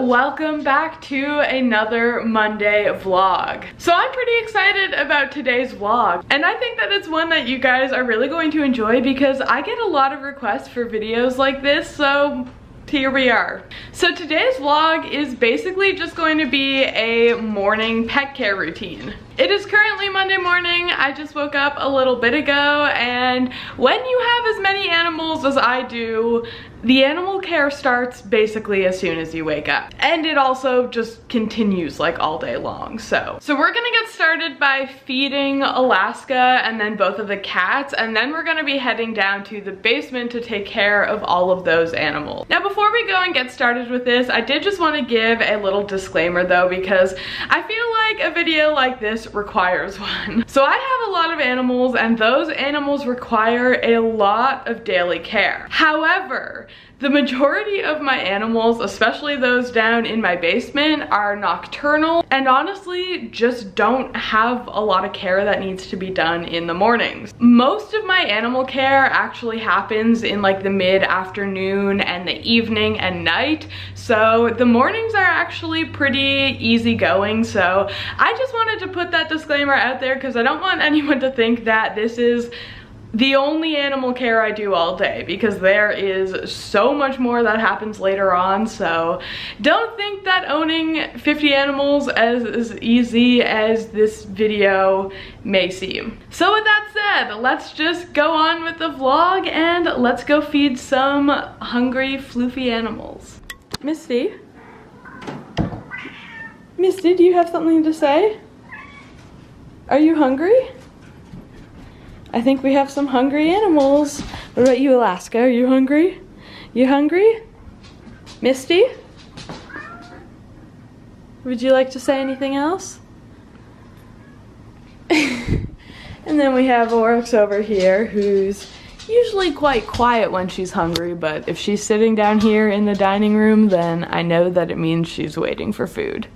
welcome back to another Monday vlog. So I'm pretty excited about today's vlog and I think that it's one that you guys are really going to enjoy because I get a lot of requests for videos like this so here we are. So today's vlog is basically just going to be a morning pet care routine. It is currently Monday morning. I just woke up a little bit ago and when you have as many animals as I do, the animal care starts basically as soon as you wake up. And it also just continues like all day long, so. So we're gonna get started by feeding Alaska and then both of the cats, and then we're gonna be heading down to the basement to take care of all of those animals. Now before we go and get started with this, I did just wanna give a little disclaimer though, because I feel like a video like this requires one. So I have a lot of animals and those animals require a lot of daily care. However, the majority of my animals, especially those down in my basement, are nocturnal and honestly just don't have a lot of care that needs to be done in the mornings. Most of my animal care actually happens in like the mid-afternoon and the evening and night, so the mornings are actually pretty easygoing, so I just wanted to put that disclaimer out there because I don't want anyone to think that this is the only animal care I do all day because there is so much more that happens later on so don't think that owning 50 animals is as easy as this video may seem. So with that said, let's just go on with the vlog and let's go feed some hungry floofy animals. Misty? Misty, do you have something to say? Are you hungry? I think we have some hungry animals. What about you, Alaska? Are you hungry? You hungry? Misty? Would you like to say anything else? and then we have Oryx over here who's usually quite quiet when she's hungry, but if she's sitting down here in the dining room, then I know that it means she's waiting for food.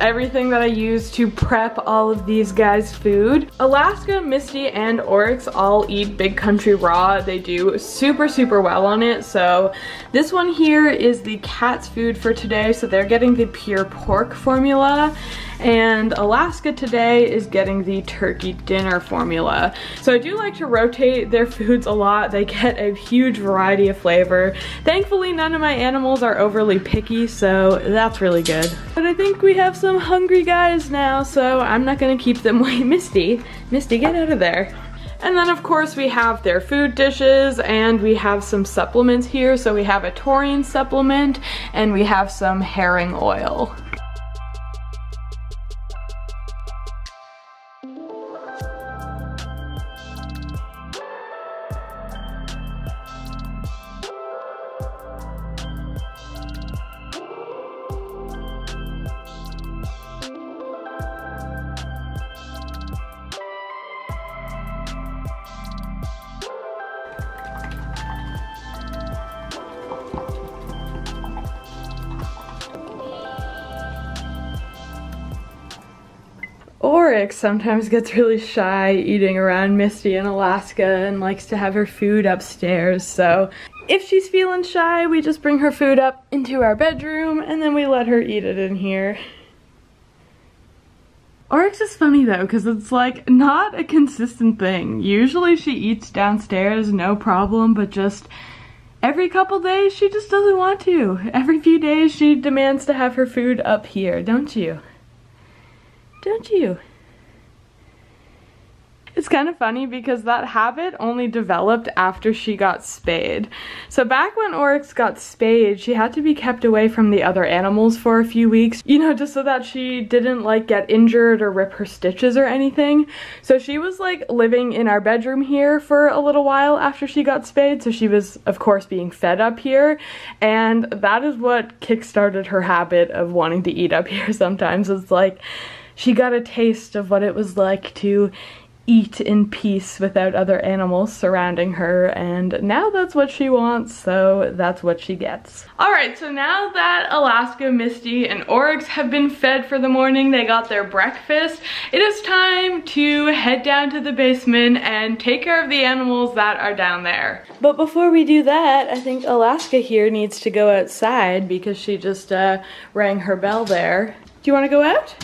Everything that I use to prep all of these guys' food. Alaska, Misty, and Oryx all eat Big Country Raw. They do super, super well on it. So this one here is the cat's food for today. So they're getting the pure pork formula and Alaska today is getting the turkey dinner formula. So I do like to rotate their foods a lot. They get a huge variety of flavor. Thankfully, none of my animals are overly picky, so that's really good. But I think we have some hungry guys now, so I'm not gonna keep them wait. Misty, Misty, get out of there. And then of course we have their food dishes and we have some supplements here. So we have a taurine supplement and we have some herring oil. Oryx sometimes gets really shy eating around Misty in Alaska and likes to have her food upstairs. So if she's feeling shy, we just bring her food up into our bedroom and then we let her eat it in here. Oryx is funny though, because it's like not a consistent thing. Usually she eats downstairs, no problem, but just every couple days she just doesn't want to. Every few days she demands to have her food up here, don't you? Don't you? It's kind of funny because that habit only developed after she got spayed. So back when Oryx got spayed, she had to be kept away from the other animals for a few weeks, you know, just so that she didn't like get injured or rip her stitches or anything. So she was like living in our bedroom here for a little while after she got spayed. So she was of course being fed up here. And that is what kickstarted her habit of wanting to eat up here sometimes. It's like, she got a taste of what it was like to eat in peace without other animals surrounding her and now that's what she wants so that's what she gets. Alright so now that Alaska, Misty, and Oryx have been fed for the morning, they got their breakfast, it is time to head down to the basement and take care of the animals that are down there. But before we do that, I think Alaska here needs to go outside because she just uh, rang her bell there. Do you want to go out?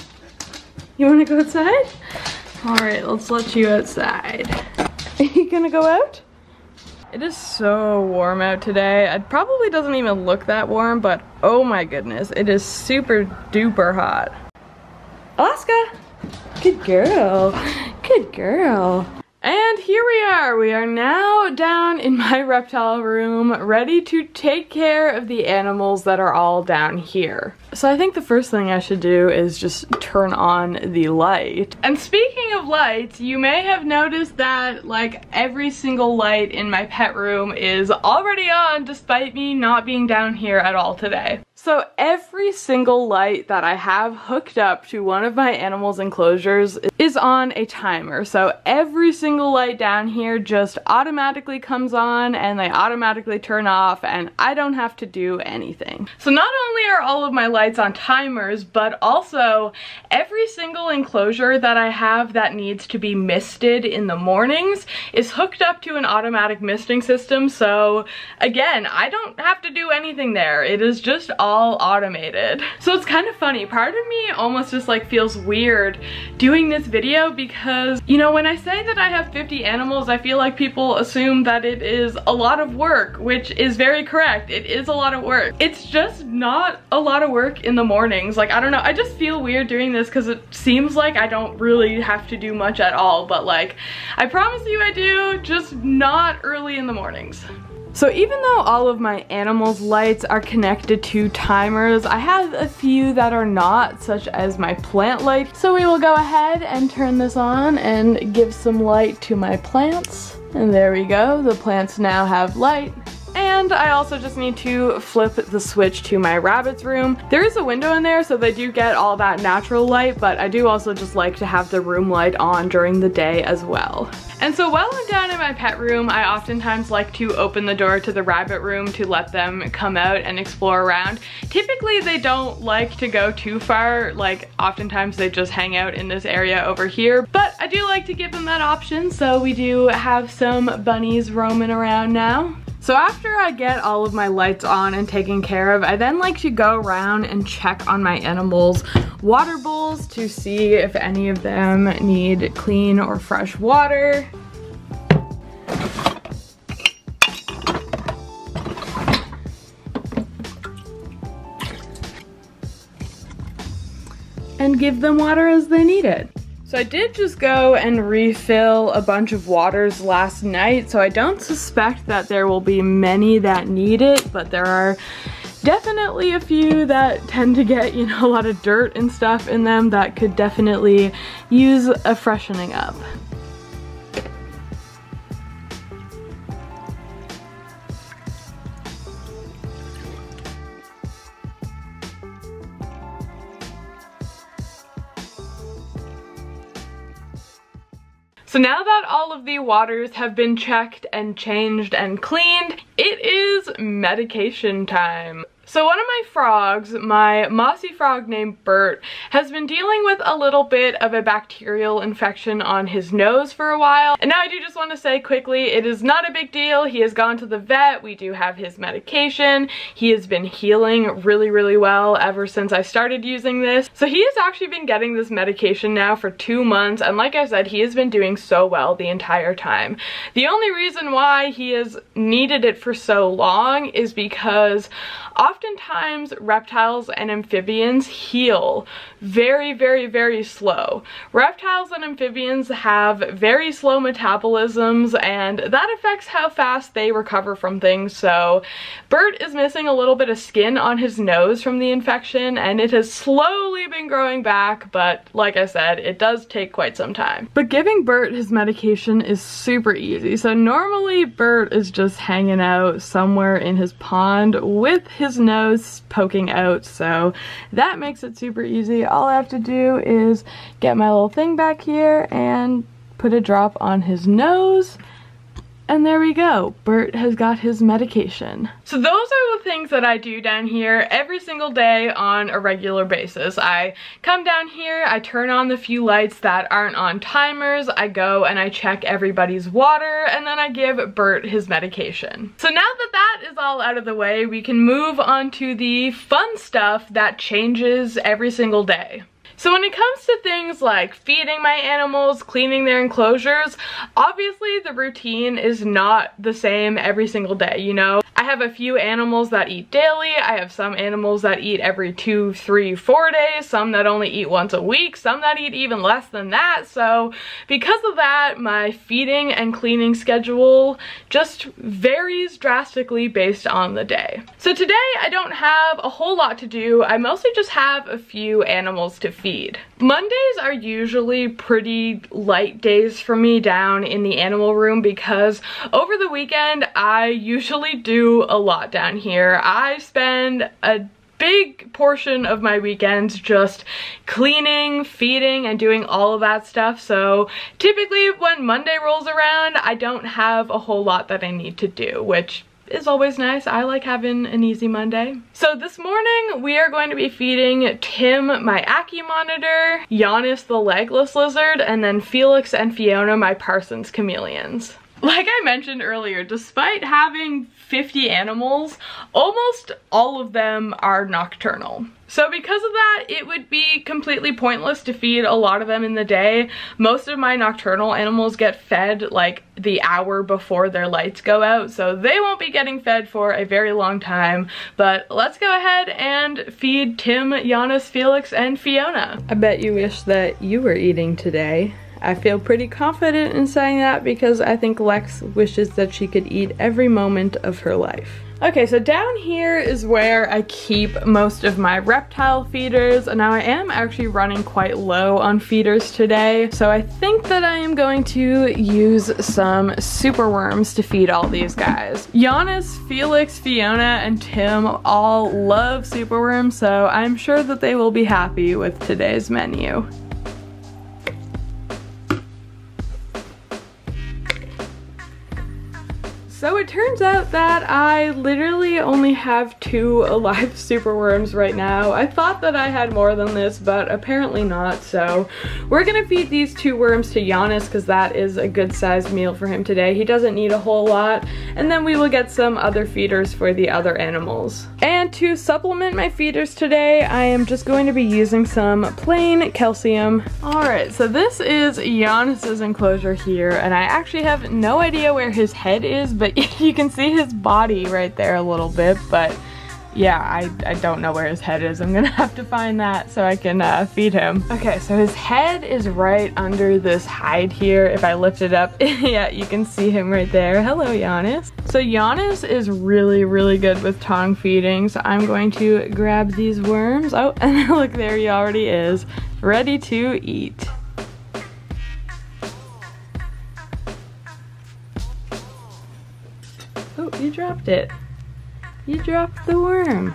You want to go outside? All right, let's let you outside. Are you gonna go out? It is so warm out today. It probably doesn't even look that warm, but oh my goodness, it is super duper hot. Alaska, good girl, good girl. And here we are, we are now down in my reptile room, ready to take care of the animals that are all down here. So I think the first thing I should do is just turn on the light. And speaking of lights, you may have noticed that like every single light in my pet room is already on despite me not being down here at all today. So every single light that I have hooked up to one of my animals enclosures is on a timer. So every single light down here just automatically comes on and they automatically turn off and I don't have to do anything. So not only are all of my lights on timers, but also every single enclosure that I have that needs to be misted in the mornings is hooked up to an automatic misting system. So again, I don't have to do anything there. It is just all automated. So it's kind of funny. Part of me almost just like feels weird doing this video because, you know, when I say that I have 50 animals, I feel like people assume that it is a lot of work, which is very correct. It is a lot of work. It's just not a lot of work work in the mornings. Like, I don't know, I just feel weird doing this because it seems like I don't really have to do much at all, but like, I promise you I do, just not early in the mornings. So even though all of my animals lights are connected to timers, I have a few that are not, such as my plant light. So we will go ahead and turn this on and give some light to my plants. And there we go, the plants now have light. And I also just need to flip the switch to my rabbit's room. There is a window in there so they do get all that natural light, but I do also just like to have the room light on during the day as well. And so while I'm down in my pet room, I oftentimes like to open the door to the rabbit room to let them come out and explore around. Typically they don't like to go too far, like oftentimes they just hang out in this area over here, but I do like to give them that option, so we do have some bunnies roaming around now. So after I get all of my lights on and taken care of, I then like to go around and check on my animals' water bowls to see if any of them need clean or fresh water. and give them water as they need it. So I did just go and refill a bunch of waters last night, so I don't suspect that there will be many that need it, but there are definitely a few that tend to get, you know, a lot of dirt and stuff in them that could definitely use a freshening up. So now that all of the waters have been checked and changed and cleaned, it is medication time. So one of my frogs, my mossy frog named Bert, has been dealing with a little bit of a bacterial infection on his nose for a while. And now I do just want to say quickly, it is not a big deal. He has gone to the vet. We do have his medication. He has been healing really, really well ever since I started using this. So he has actually been getting this medication now for two months. And like I said, he has been doing so well the entire time. The only reason why he has needed it for so long is because oftentimes reptiles and amphibians heal very, very, very slow. Reptiles and amphibians have very slow metabolisms and that affects how fast they recover from things. So Bert is missing a little bit of skin on his nose from the infection and it has slowly been growing back, but like I said, it does take quite some time. But giving Bert his medication is super easy. So normally Bert is just hanging out somewhere in his pond with his his nose poking out, so that makes it super easy. All I have to do is get my little thing back here and put a drop on his nose, and there we go, Bert has got his medication. So those are the things that I do down here every single day on a regular basis. I come down here, I turn on the few lights that aren't on timers, I go and I check everybody's water, and then I give Bert his medication. So now that that is all out of the way, we can move on to the fun stuff that changes every single day. So when it comes to things like feeding my animals, cleaning their enclosures, obviously the routine is not the same every single day, you know? I have a few animals that eat daily, I have some animals that eat every two, three, four days, some that only eat once a week, some that eat even less than that, so because of that, my feeding and cleaning schedule just varies drastically based on the day. So today I don't have a whole lot to do, I mostly just have a few animals to feed feed. Mondays are usually pretty light days for me down in the animal room because over the weekend I usually do a lot down here. I spend a big portion of my weekends just cleaning, feeding, and doing all of that stuff. So typically when Monday rolls around, I don't have a whole lot that I need to do, which is always nice. I like having an easy Monday. So this morning we are going to be feeding Tim my Ackie monitor, Giannis the legless lizard, and then Felix and Fiona my Parsons chameleons. Like I mentioned earlier, despite having 50 animals, almost all of them are nocturnal. So because of that, it would be completely pointless to feed a lot of them in the day. Most of my nocturnal animals get fed like the hour before their lights go out, so they won't be getting fed for a very long time. But let's go ahead and feed Tim, Giannis, Felix, and Fiona. I bet you wish that you were eating today. I feel pretty confident in saying that because I think Lex wishes that she could eat every moment of her life. Okay, so down here is where I keep most of my reptile feeders. And now I am actually running quite low on feeders today, so I think that I am going to use some super worms to feed all these guys. Giannis, Felix, Fiona, and Tim all love super worms, so I'm sure that they will be happy with today's menu. So it turns out that I literally only have two alive superworms right now. I thought that I had more than this, but apparently not. So we're gonna feed these two worms to Giannis because that is a good sized meal for him today. He doesn't need a whole lot. And then we will get some other feeders for the other animals. And to supplement my feeders today, I am just going to be using some plain calcium. All right, so this is Giannis's enclosure here, and I actually have no idea where his head is, but you can see his body right there a little bit, but yeah, I, I don't know where his head is. I'm gonna have to find that so I can uh, feed him. Okay, so his head is right under this hide here. If I lift it up, yeah, you can see him right there. Hello, Giannis. So Giannis is really, really good with tongue feeding, so I'm going to grab these worms. Oh, and look, there he already is, ready to eat. Dropped it. You dropped the worm.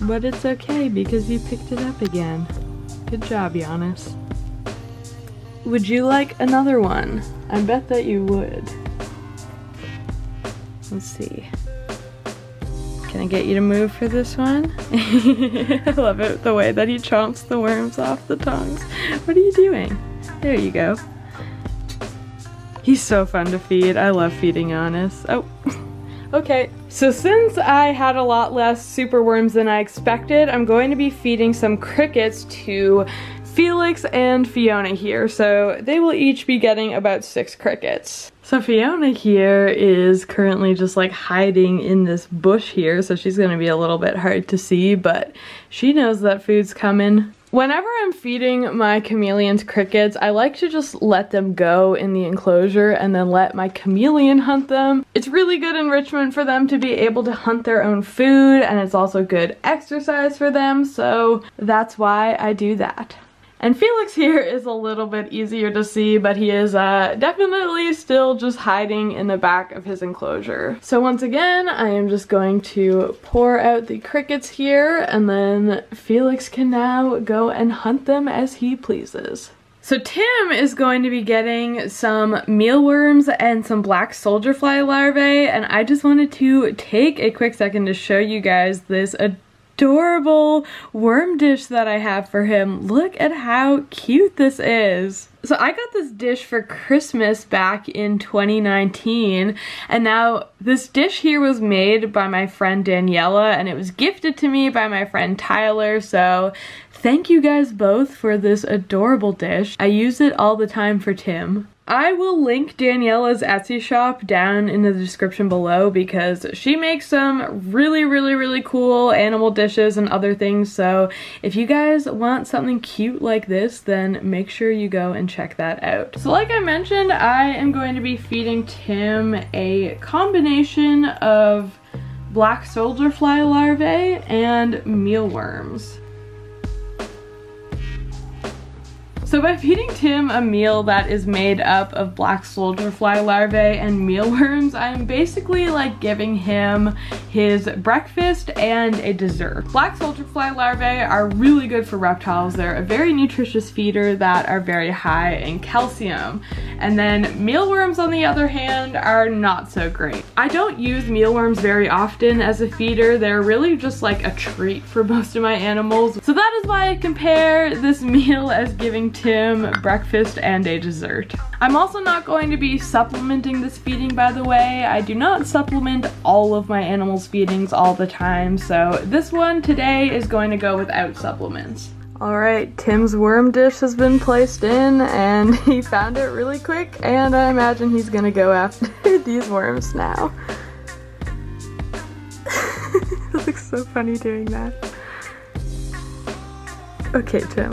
But it's okay because you picked it up again. Good job, Giannis. Would you like another one? I bet that you would. Let's see. Can I get you to move for this one? I love it, the way that he chomps the worms off the tongues. What are you doing? There you go. He's so fun to feed. I love feeding Giannis. Oh, okay. So since I had a lot less super worms than I expected, I'm going to be feeding some crickets to Felix and Fiona here. So they will each be getting about six crickets. So Fiona here is currently just like hiding in this bush here, so she's gonna be a little bit hard to see, but she knows that food's coming. Whenever I'm feeding my chameleons crickets, I like to just let them go in the enclosure and then let my chameleon hunt them. It's really good enrichment for them to be able to hunt their own food and it's also good exercise for them, so that's why I do that. And Felix here is a little bit easier to see, but he is uh, definitely still just hiding in the back of his enclosure. So once again, I am just going to pour out the crickets here, and then Felix can now go and hunt them as he pleases. So Tim is going to be getting some mealworms and some black soldier fly larvae and I just wanted to take a quick second to show you guys this adorable worm dish that I have for him. Look at how cute this is. So I got this dish for Christmas back in 2019 and now this dish here was made by my friend Daniela and it was gifted to me by my friend Tyler so thank you guys both for this adorable dish. I use it all the time for Tim. I will link Daniela's Etsy shop down in the description below because she makes some really, really, really cool animal dishes and other things. So if you guys want something cute like this, then make sure you go and check that out. So like I mentioned, I am going to be feeding Tim a combination of black soldier fly larvae and mealworms. So by feeding Tim a meal that is made up of black soldier fly larvae and mealworms, I'm basically like giving him his breakfast and a dessert. Black soldier fly larvae are really good for reptiles. They're a very nutritious feeder that are very high in calcium. And then mealworms on the other hand are not so great. I don't use mealworms very often as a feeder. They're really just like a treat for most of my animals. So that is why I compare this meal as giving Tim breakfast and a dessert. I'm also not going to be supplementing this feeding by the way. I do not supplement all of my animals feedings all the time so this one today is going to go without supplements. Alright, Tim's worm dish has been placed in and he found it really quick and I imagine he's gonna go after these worms now. it looks so funny doing that. Okay, Tim.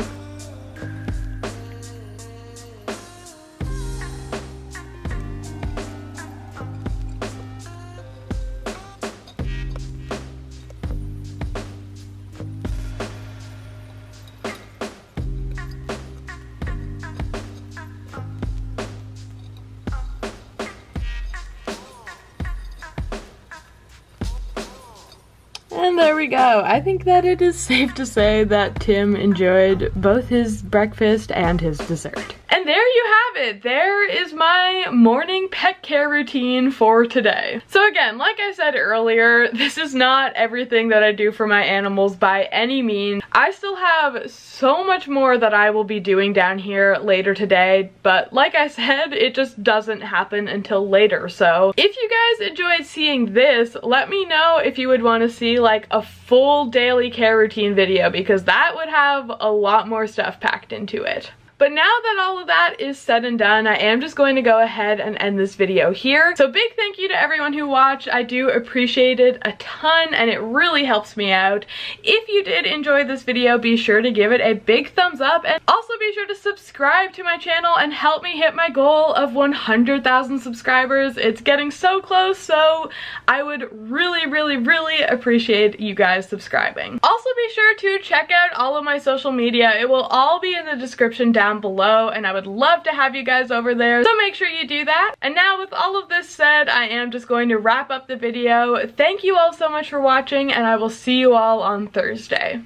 There we go. I think that it is safe to say that Tim enjoyed both his breakfast and his dessert. And there you have it. There is my morning pet care routine for today. So again, like I said earlier, this is not everything that I do for my animals by any means. I still have so much more that I will be doing down here later today, but like I said, it just doesn't happen until later. So if you guys enjoyed seeing this, let me know if you would want to see like a full daily care routine video because that would have a lot more stuff packed into it. But now that all of that is said and done, I am just going to go ahead and end this video here. So big thank you to everyone who watched. I do appreciate it a ton and it really helps me out. If you did enjoy this video, be sure to give it a big thumbs up and also be sure to subscribe to my channel and help me hit my goal of 100,000 subscribers. It's getting so close, so I would really, really, really appreciate you guys subscribing. Also be sure to check out all of my social media. It will all be in the description down down below and I would love to have you guys over there. So make sure you do that. And now with all of this said, I am just going to wrap up the video. Thank you all so much for watching and I will see you all on Thursday.